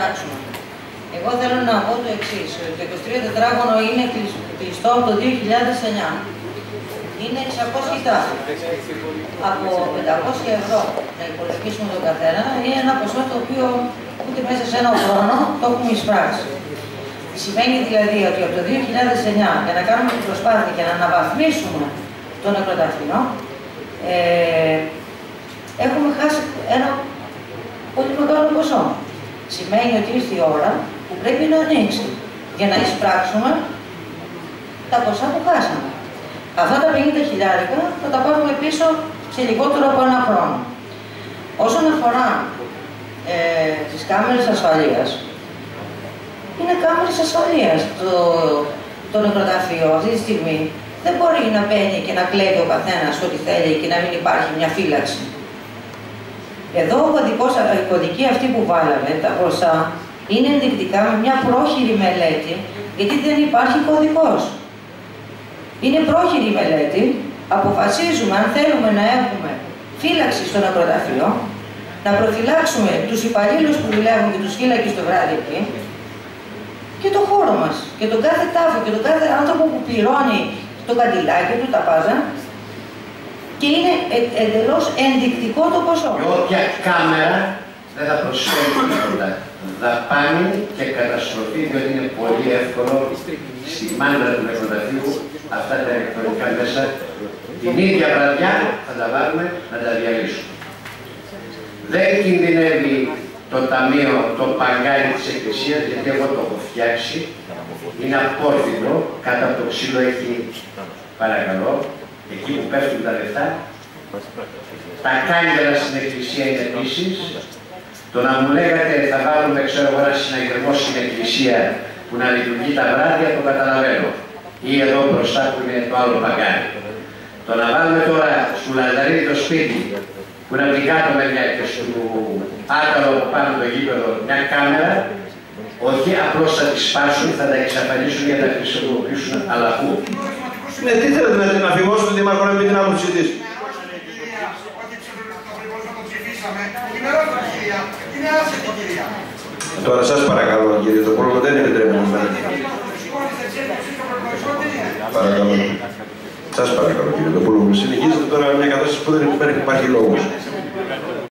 πράξουμε. Εγώ θέλω να πω το εξής: ότι το 23 τετράγωνο είναι κλειστό από το 2009. Είναι 600 κοιτά. Από 500 ευρώ να υπολογίσουμε τον καθένα είναι ένα ποσό το οποίο ούτε μέσα σε ένα χρόνο το έχουμε εισπράξει. Σημαίνει δηλαδή ότι από το 2009 για να κάνουμε την προσπάθεια και να αναβαθμίσουμε το νεκροταφείο, ε, έχουμε χάσει ένα πολύ μεγάλο ποσό. Σημαίνει ότι ήρθε η ώρα που πρέπει να ανοίξει για να εισπράξουμε τα ποσά που χάσαμε. Αυτά τα 50 χιλιάρικα θα τα πάρουμε πίσω σε λιγότερο από ένα χρόνο. Όσον αφορά ε, τις κάμερες ασφαλείας, είναι κάμερες ασφαλείας το, το νεκροταφείο αυτή τη στιγμή. Δεν μπορεί να μπαίνει και να κλέβει ο καθένας ό,τι θέλει και να μην υπάρχει μια φύλαξη. Εδώ ο κωδικός, η κωδική αυτή που βάλαμε, τα ποσά, είναι ενδεικτικά με μια πρόχειρη μελέτη, γιατί δεν υπάρχει κωδικός. Είναι πρόχειρη μελέτη, αποφασίζουμε αν θέλουμε να έχουμε φύλαξη στο νεκροταφείο, να προφυλάξουμε τους υπαλλήλους που δουλεύουν και τους φύλακες το βράδυ εκεί, και το χώρο μας, και τον κάθε τάφο, και τον κάθε άνθρωπο που πληρώνει το καντιλάκι του, τα πάζα, και είναι ε, εντελώς ενδεικτικό το ποσό. Και όποια κάμερα δεν θα προσφέρει τίποτα. Δαπάνη και καταστροφή, διότι είναι πολύ εύκολο στη μάντρα του νεκροταφείου αυτά τα ηλεκτρονικά μέσα την ίδια βραδιά θα τα βάλουμε να τα διαλύσουμε. Δεν κινδυνεύει το ταμείο, το παγκάρι της Εκκλησίας, γιατί εγώ το έχω φτιάξει. Είναι απόρθυνο, κάτω από το ξύλο έχει, παρακαλώ, εκεί που πέφτουν τα λεφτά. Τα κάγκελα στην Εκκλησία είναι επίσης. Το να μου λέγατε θα βάλουμε ξέρω εγώ ένα συναγερμό στην Εκκλησία που να λειτουργεί τα βράδια, το καταλαβαίνω. Ή εδώ μπροστά που είναι το άλλο παγκάρι. Το να βάλουμε τώρα στο Λαζαρίδι το σπίτι, που είναι από την κάτω μεριά και στο άταλο που πάνω το γήπεδο μια κάμερα, όχι απλώς θα τις σπάσουν, θα τα εξαφανίσουν για να τα χρησιμοποιήσουν αλλαχού. Ναι, τι θέλετε να, να φημώσουμε τον Δήμαρχο να μην την άποψη της. Τώρα σας παρακαλώ κύριε, το πρόβλημα δεν επιτρέπει να Παρακαλώ. Σας παρακαλώ κύριε, το πρόβλημα συνεχίζεται τώρα μια κατάσταση που δεν υπάρχει λόγος.